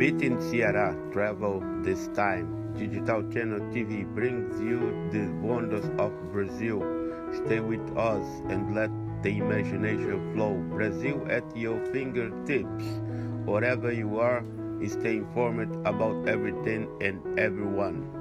Meet in Ceará, travel this time. Digital Channel TV brings you the wonders of Brazil. Stay with us and let the imagination flow. Brazil at your fingertips. Wherever you are, stay informed about everything and everyone.